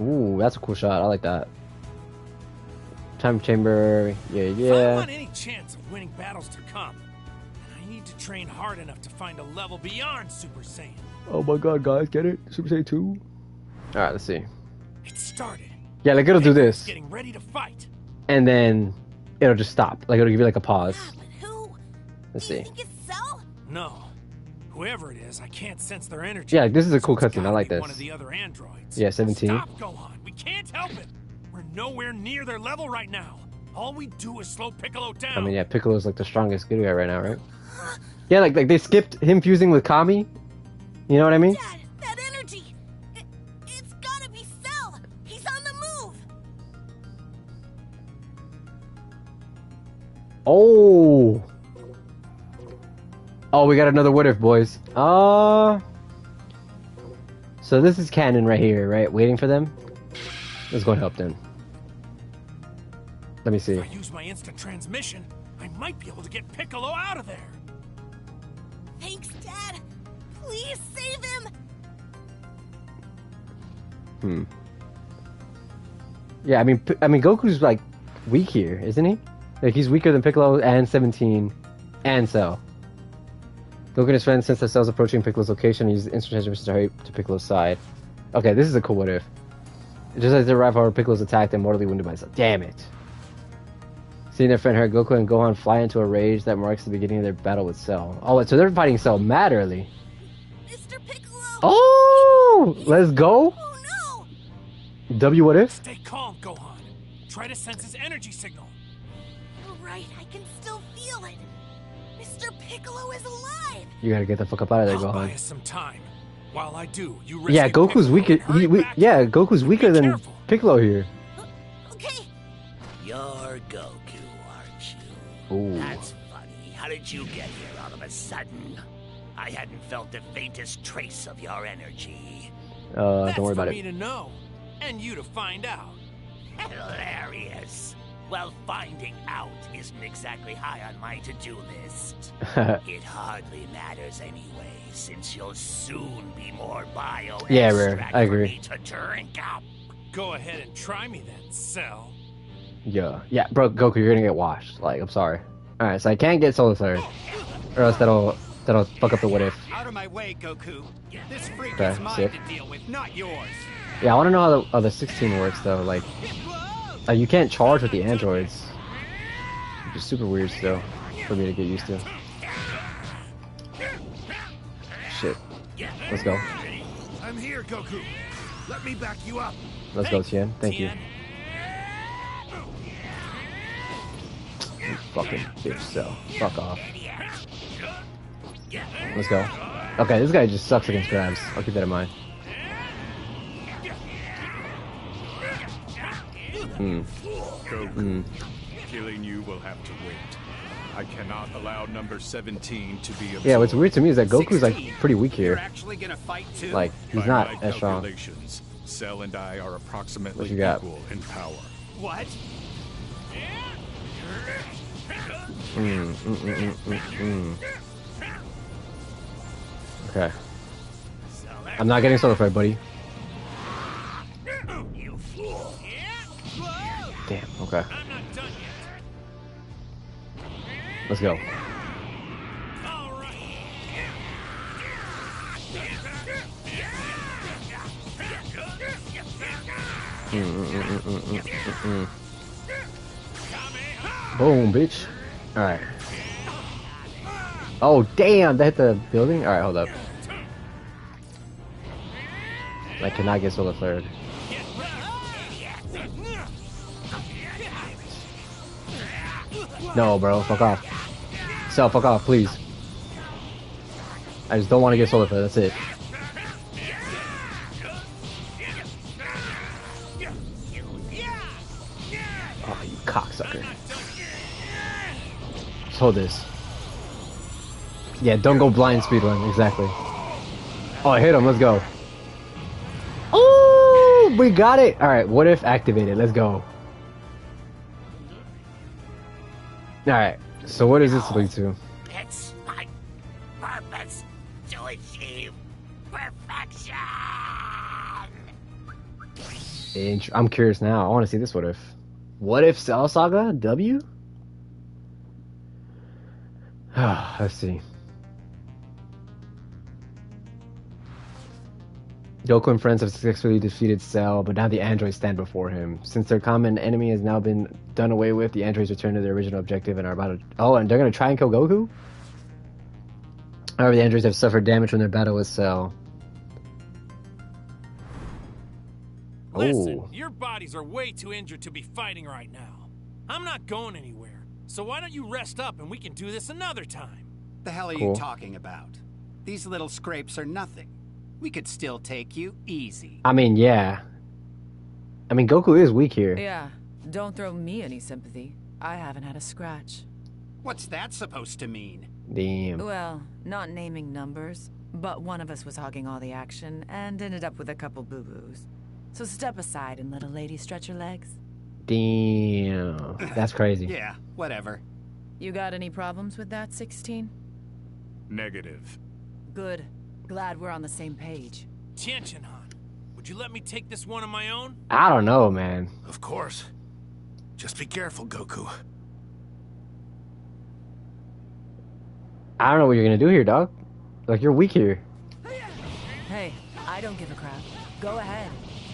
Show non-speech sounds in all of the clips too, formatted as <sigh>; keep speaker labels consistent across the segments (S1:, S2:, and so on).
S1: Ooh, that's a cool shot. I like that. Time chamber. Yeah,
S2: If I
S1: yeah.
S2: want any chance of winning battles to come, I need to train hard enough to find a level beyond Super Saiyan.
S1: Oh my god, guys, get it? Super Saiyan 2? Alright, let's see.
S2: It started.
S1: Yeah, like it'll do this.
S2: Getting ready to fight.
S1: And then it'll just stop. Like it'll give you like a pause.
S3: Who?
S1: Let's see.
S2: No. Whoever it is, I can't sense their energy.
S1: Yeah, this is a cool
S2: So
S1: cutscene. I like this.
S2: One of the other androids.
S1: Yeah, 17.
S2: Stop, Gohan. We can't help it. We're nowhere near their level right now. All we do is slow Piccolo down.
S1: I mean, yeah, Piccolo's like the strongest good guy right now, right? Yeah, like like they skipped him fusing with Kami. You know what I mean?
S3: Dad, That energy! It, it's gotta be Cell! He's on the move!
S1: Oh. Oh, we got another what if, boys. Uh. So this is canon right here, right? Waiting for them. Let's go help them. Let me see.
S2: If I use my instant transmission, I might be able to get Piccolo out of there.
S3: Thanks, Dad! Please save him!
S1: Hmm. Yeah, I mean, P- I mean, Goku's like weak here, isn't he? Like he's weaker than Piccolo and Seventeen, and Cell. Goku and his friends sense that Cell's approaching Piccolo's location and use the instant transmission to hurry to Piccolo's side. Okay, this is a cool what if. Just as they arrive, however, Piccolo's attacked and mortally wounded by Cell. Damn it! Seeing their friend hurt, Goku and Gohan fly into a rage that marks the beginning of their battle with Cell. Oh, so they're fighting Cell mad early. Mr. Piccolo! Oh, let's go. Oh no! W what if?
S2: Stay calm, Gohan. Try to sense his energy signal.
S3: You're right, I can still feel it! Mr. Piccolo is alive!
S1: You gotta get the fuck up out of there,
S2: I'll buy
S1: Gohan.
S2: us some time. While I do, you
S1: Yeah, Goku's
S2: Piccolo
S1: weaker. He, we, yeah, Goku's weaker than Piccolo here. Okay.
S4: You're Goku, aren't you?
S1: Ooh.
S4: That's funny. How did you get here all of a sudden? I hadn't felt the faintest trace of your energy.
S1: Uh,
S2: That's
S1: don't worry
S2: for
S1: about
S2: me
S1: it.
S2: to know, and you to find out. <laughs>
S4: Hilarious. Well, finding out isn't exactly high on my to-do list. <laughs> it hardly matters anyway, since you'll soon be more bio
S1: Yeah, Rare,
S4: extract
S1: I
S4: for
S1: agree.
S4: me to drink up.
S2: Go ahead and try me then, Cell.
S1: Yeah, yeah, bro, Goku, you're gonna get washed. Like, I'm sorry. All right, so I can't get Solar Flare, or else that'll that'll fuck up the what if.
S5: Out of my way, Goku. This freak
S1: Okay,
S5: is mine
S1: sick.
S5: to deal with, not yours.
S1: Yeah, I want to know how the, how the 16 works though. Like, uh, you can't charge with the androids, which is super weird still for me to get used to. Shit. Let's go.
S6: I'm here, Goku. Let me back you up.
S1: Let's go, Tien. Thank you. You fucking bitch, so fuck off. Let's go. Okay, this guy just sucks against grabs. I'll keep that in mind. Hmm.
S7: Goku,
S1: Hmm.
S7: killing you will have to wait. I cannot allow number 17 to be absorbed.
S1: Yeah, what's weird to me is that Goku's like pretty weak
S5: You're
S1: here.
S5: actually gonna fight too?
S1: Like he's
S7: By
S1: not as strong.
S7: calculations, Cell and I are approximately
S1: What you got?
S7: equal in power.
S5: What?
S1: Mm, mm, mm, mm, mm, mm. Okay. I'm not getting solar flare, buddy. Damn. Okay. Let's go. Boom, bitch. Alright. Oh, damn, that hit the building? Alright, hold up. I cannot get solar flared. No, bro, fuck off. Cell, fuck off, please. I just don't want to get solar flared, that's it. Oh, you cocksucker. Just hold this. Yeah, don't go blind speedrun, exactly. Oh, I hit him, let's go. Oh, we got it! Alright, what if activated? Let's go. Alright, so what does this lead to?
S4: It's my purpose to achieve perfection.
S1: Int- I'm curious now. I want to see this. What if? What if Cell Saga W? <sighs> Let's see. Goku and friends have successfully defeated Cell, but now the androids stand before him. Since their common enemy has now been done away with, the androids return to their original objective and are about to. Oh, and they're gonna try and kill Goku? However, the androids have suffered damage from their battle with Cell.
S2: Listen,
S1: Oh.
S2: your bodies are way too injured to be fighting right now. I'm not going anywhere. So why don't you rest up and we can do this another time?
S5: What the hell are
S1: Cool.
S5: you talking about? These little scrapes are nothing. We could still take you easy.
S1: I mean, yeah. I mean, Goku is weak here.
S8: Yeah, don't throw me any sympathy. I haven't had a scratch.
S5: What's that supposed to mean?
S1: Damn.
S8: Well, not naming numbers, but one of us was hogging all the action and ended up with a couple boo-boos. So step aside and let a lady stretch her legs.
S1: Damn. That's crazy. <laughs>
S5: Yeah, whatever.
S8: You got any problems with that, 16?
S7: Negative.
S8: Good. Glad we're on the same page.
S2: Tien Shinhan, would you let me take this one on my own?
S1: I don't know, man.
S6: Of course. Just be careful, Goku.
S1: I don't know what you're gonna do here, dog. Like you're weak here.
S8: Hey, I don't give a crap. Go ahead.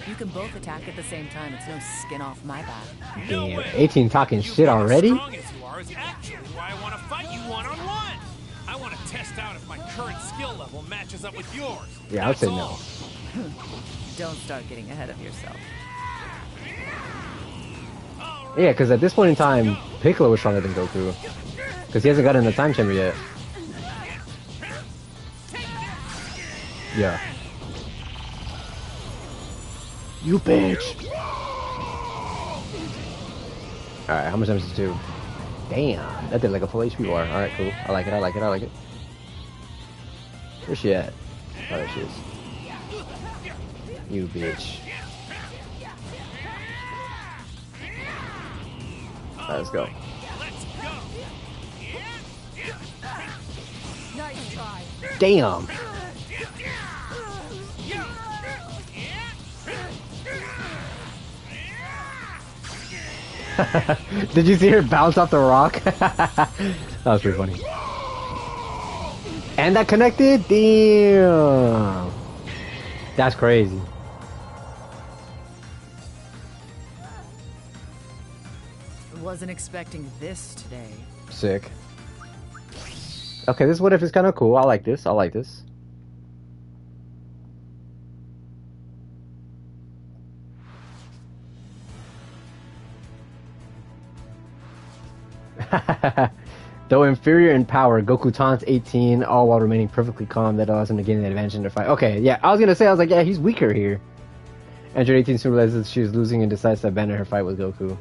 S8: You can both attack at the same time. It's no skin off my back.
S1: Damn. 18 talking
S2: You
S1: shit
S2: being as
S1: already.
S2: strong as you are is actually why I want to fight you one on one. I test out if my current skill level matches up with yours.
S1: Yeah, I would
S2: That's
S1: say no. <laughs>
S8: Don't start getting ahead of yourself.
S1: Yeah, because at this point in time, Piccolo was stronger than Goku. Because he hasn't gotten in the time chamber yet. Yeah. You bitch! Alright, how much damage does it do? Damn, that did like a full HP bar. Alright, cool. I like it, I like it, I like it. Where's she at? Oh, there she is. You bitch. Alright, let's go.
S2: Let's go.
S8: Nice try.
S1: Damn! <laughs> Did you see her bounce off the rock? <laughs> that was pretty funny. And that connected? Damn! That's crazy.
S8: Wasn't expecting this today.
S1: Sick. Okay, this what if is kind of cool. I like this. I like this. <laughs> Though inferior in power, Goku taunts 18, all while remaining perfectly calm. That allows him to gain an advantage in the fight. Okay, yeah, I was gonna say, I was like, yeah, he's weaker here. Android 18 soon realizes she is losing and decides to abandon her fight with Goku.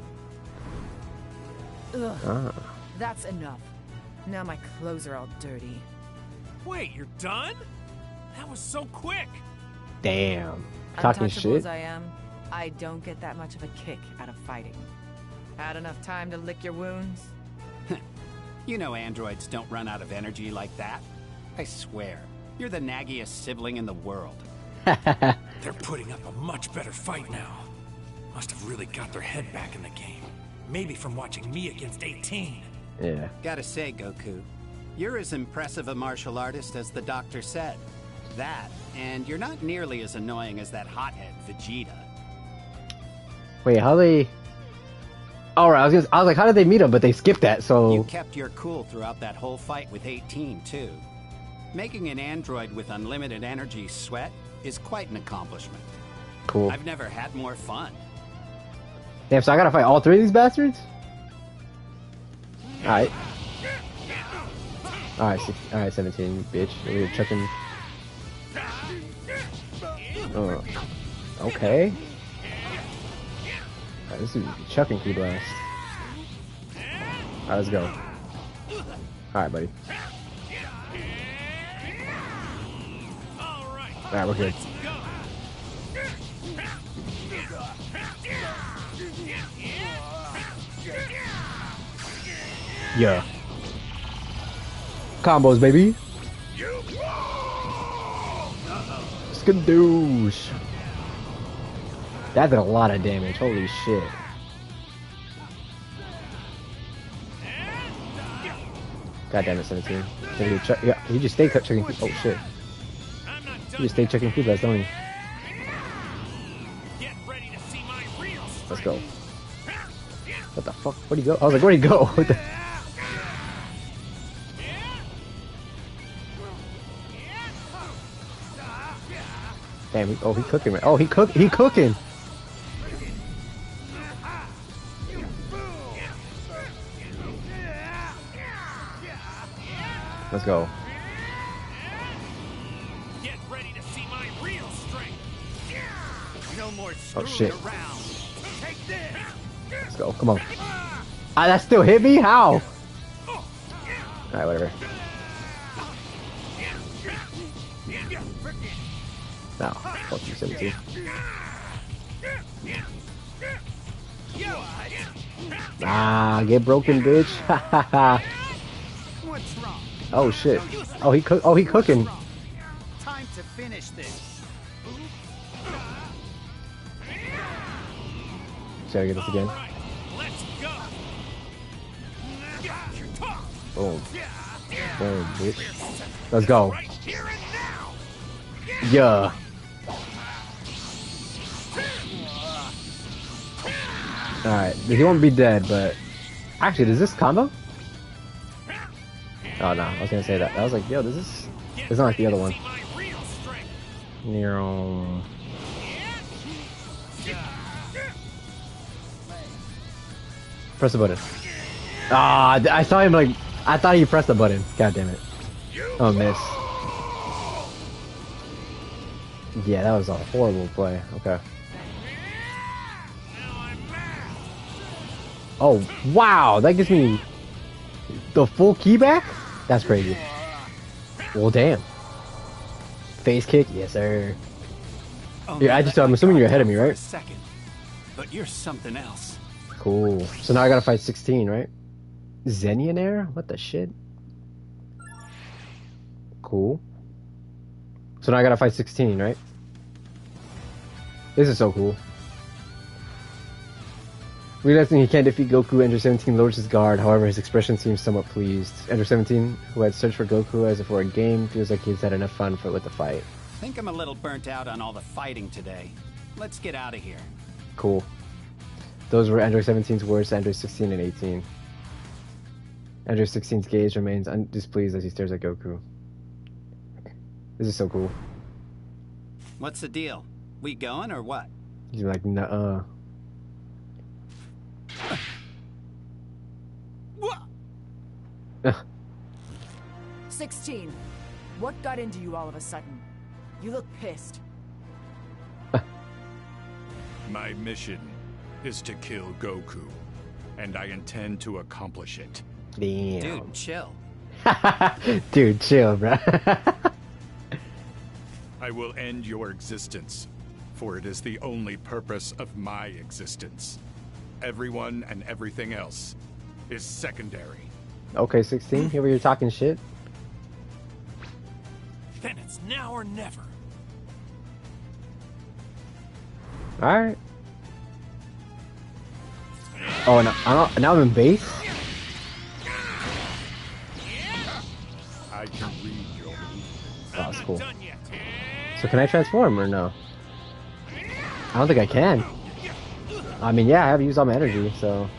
S8: Ugh,
S1: Ah.
S8: that's enough. Now my clothes are all dirty.
S2: Wait, you're done? That was so quick.
S1: Damn. Talking
S8: Untouchable
S1: shit.
S8: as I am, I don't get that much of a kick out of fighting. Had enough time to lick your wounds?
S5: You know androids don't run out of energy like that. I swear, you're the naggiest sibling in the world. <laughs>
S2: They're putting up a much better fight now. Must have really got their head back in the game. Maybe from watching me against 18.
S1: Yeah.
S5: Gotta say, Goku, you're as impressive a martial artist as the doctor said. That, and you're not nearly as annoying as that hothead Vegeta.
S1: Wait, how they? All right, I was gonna, I was like, how did they meet him? But they skipped that, so...
S5: You kept your cool throughout that whole fight with 18, too. Making an android with unlimited energy sweat is quite an accomplishment.
S1: cool.
S5: I've never had more fun.
S1: Damn, so I gotta fight all three of these bastards? Alright. Alright, all right, seventeen, bitch. We're chucking. Oh, okay. Right, this is chucking ki blast. All right, let's go. All right, buddy.
S2: All right.
S1: All right, we're good. Yeah. Combos, baby. Skadoosh. That did a lot of damage. Holy shit. God damn it, 17. Can you check- Yeah, he just stayed checking. Oh shit. He just stayed checking feedbacks, don't he?
S2: Get ready to see my real
S1: Let's go. What the fuck? Where'd he go? I was like, where'd he go? <laughs> What the- Damn, he, oh, he cooking, right? Oh, he cook, he cooking. Let's go.
S2: Get ready to see my real strength.
S5: No more
S1: Oh, shit.
S5: around.
S2: Take this.
S1: Let's go. Come on. Ah, that still hit me? How? Alright, whatever. No, fuck you, 17. Ah, get broken, bitch. <laughs> Oh shit. Oh, he cook. Oh, he cooking.
S5: Time to finish this.
S1: Should I get this again?
S2: Right, let's go.
S1: Boom. Boom, bitch. Let's go.
S2: Right here and now.
S1: Yeah. Alright, he won't be dead, but... Actually, does this combo? Oh no, I was gonna say that. I was like, yo, this...
S2: is.
S1: It's not like the other one. Nero. Press the button. Ah, I saw him like... I thought he pressed the button. God damn it. Oh, miss. Yeah, that was a horrible play. Okay. Oh, wow! That gives me the full key back? That's crazy. Well, damn. Face kick? Yes, sir.
S5: Oh,
S1: Yeah, I just- I'm assuming you're ahead of me, right?
S5: second. But you're something else.
S1: Cool. So now I gotta fight 16, right? Zenionaire? What the shit? Cool. So now I gotta fight 16, right? This is so cool. Realizing he can't defeat Goku, Android 17 lowers his guard. However, his expression seems somewhat pleased. Android 17, who had searched for Goku as if for a game, feels like he's had enough fun for with the fight.
S5: I Think I'm a little burnt out on all the fighting today. Let's get out of here.
S1: Cool. Those were Android 17's words to Android 16 and 18. Android 16's gaze remains undispleased as he stares at Goku. This is so cool.
S5: What's the deal? We going or what?
S1: He's like,
S5: What?
S1: uh.
S8: 16. What got into you all of a sudden? You look pissed.
S7: My mission is to kill Goku, and I intend to accomplish it.
S1: Damn.
S5: Dude, chill. <laughs>
S1: Dude, chill, bro.
S7: I will end your existence, for it is the only purpose of my existence. Everyone and everything else is secondary.
S1: okay, 16, hmm. here you're talking shit.
S2: Then it's now or never.
S1: Alright. Oh, now, I'm- now I'm in base?
S7: I can read your
S1: Oh, that's cool.
S2: not done yet.
S1: So can I transform or no? I don't think I can. I mean, yeah, I have used all my energy, so.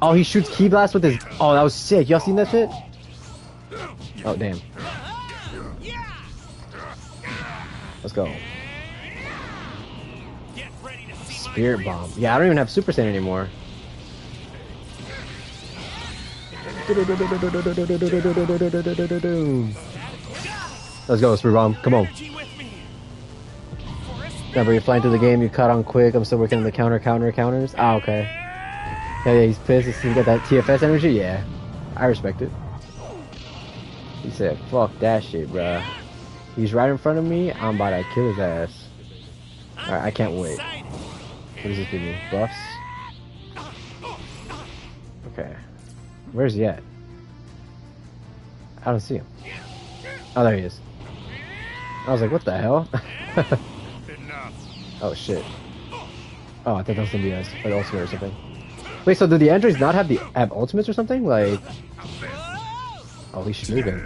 S1: Oh, he shoots Ki Blast with his. Oh, that was sick. Y'all seen that shit? Oh, damn. Let's go. Spirit Bomb. Yeah, I don't even have Super Saiyan anymore. Let's go, Spirit Bomb. Come on. Remember, you're flying through the game, you cut on quick. I'm still working on the counter, counter, counters. Ah, okay. Yeah, yeah, he's pissed. He's got that TFS energy. Yeah, I respect it. He said, "Fuck that shit, bruh." He's right in front of me. I'm about to kill his ass. Alright, I can't wait. What does this give me? Buffs? Okay. Where's he at? I don't see him. Oh, there he is. I was like, what the hell? <laughs> Oh shit. Oh, I thought that was gonna be an ultimate or something. Wait, so do the androids not have the have ultimates or something? Like, oh, he's moving.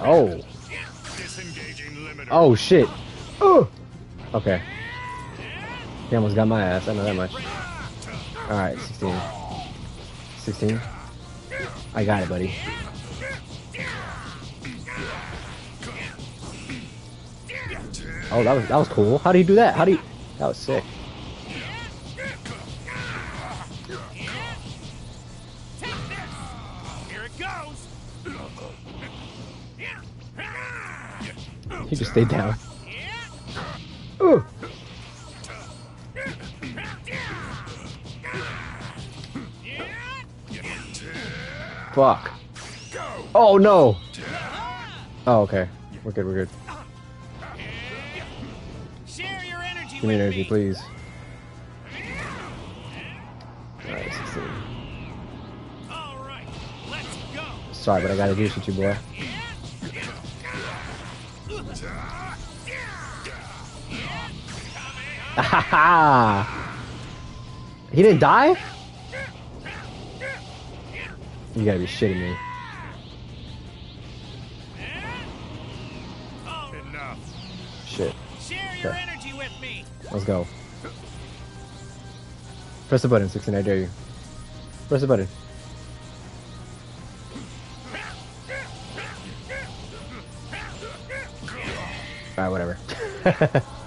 S1: Oh, oh shit. Oh. Okay. He almost got my ass. I know that much. All right, 16. 16. I got it, buddy. Oh, that was that was cool. How do you do that? How do you? That was sick. He just stayed down. Ooh. Fuck. Oh no. Oh okay. We're good. We're good. Give me energy, please. Alright, 16.
S2: Let's go.
S1: Sorry, but I gotta do shit, you boy. <laughs> he didn't die? You gotta be shitting me. Let's go. Press the button, 16, I dare you. Press the button. Alright, whatever. <laughs>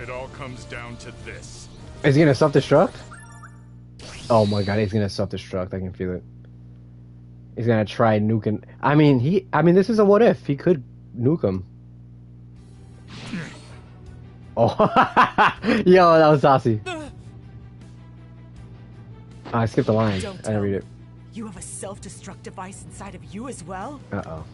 S7: It all comes down to this.
S1: Is he gonna self-destruct? Oh my god, he's gonna self-destruct, I can feel it. He's gonna try nuking. I mean, he. I mean, this is a what if. He could nuke him. <laughs> Oh, yo, that was saucy. I skipped the line.
S8: Don't
S1: I didn't
S8: tell
S1: read
S8: me.
S1: it.
S8: You have a self-destruct device inside of you as well?
S1: Uh oh.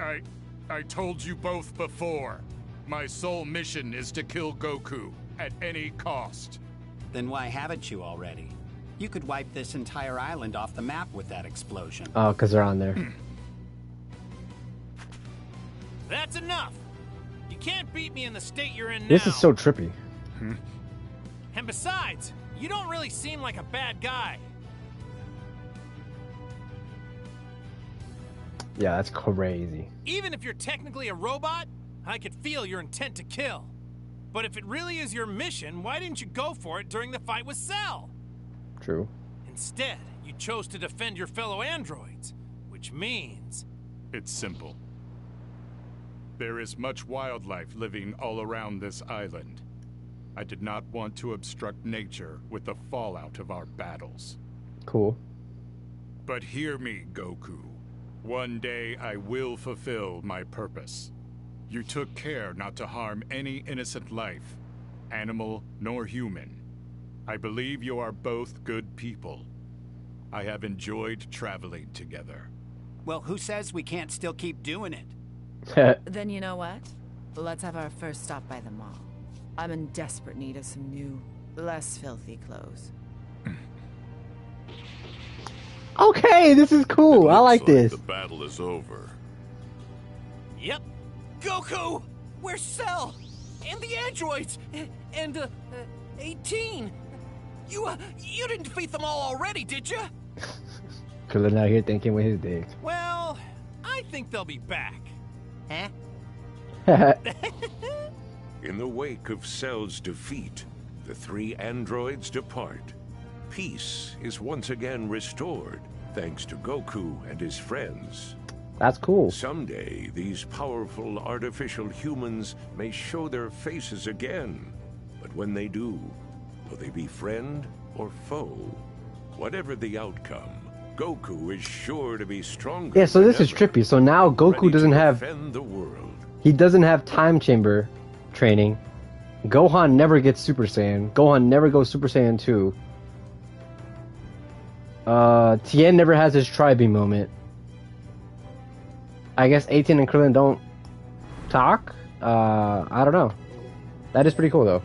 S7: I I told you both before. My sole mission is to kill Goku at any cost.
S5: Then why haven't you already? You could wipe this entire island off the map with that explosion.
S1: Oh, because they're on there.
S2: That's enough. You can't beat me in the state you're in now.
S1: This is so trippy. Hmm.
S2: And besides, you don't really seem like a bad guy.
S1: Yeah, that's crazy.
S2: Even if you're technically a robot, I could feel your intent to kill. But if it really is your mission, why didn't you go for it during the fight with Cell?
S1: True.
S2: Instead, you chose to defend your fellow androids, which means
S7: It's simple. There is much wildlife living all around this island. I did not want to obstruct nature with the fallout of our battles.
S1: Cool.
S7: But hear me, Goku. One day I will fulfill my purpose. You took care not to harm any innocent life, animal nor human. I believe you are both good people. I have enjoyed traveling together.
S5: Well, who says we can't still keep doing it? <laughs>
S8: Then you know what? Let's have our first stop by the mall. I'm in desperate need of some new, less filthy clothes. <laughs>
S1: okay, this is cool. I like this.
S6: The battle is over.
S2: Yep. Goku! Where's Cell? And the androids! And, uh, uh 18! You, uh, you didn't defeat them all already, did you? <laughs>
S1: Krillin out here thinking with his dick.
S2: Well, I think they'll be back. Huh? <laughs>
S6: In the wake of Cell's defeat, the three androids depart. Peace is once again restored, thanks to Goku and his friends.
S1: That's cool.
S6: Someday, these powerful artificial humans may show their faces again. But when they do, will they be friend or foe? Whatever the outcome, Goku is sure to be stronger.
S1: Yeah, so this is trippy. So now Goku doesn't have he doesn't have time chamber training. Gohan never gets Super Saiyan. Gohan never goes Super Saiyan 2. Uh, Tien never has his Tri-Beam moment. I guess 18 and Krillin don't talk? Uh, I don't know. That is pretty cool though.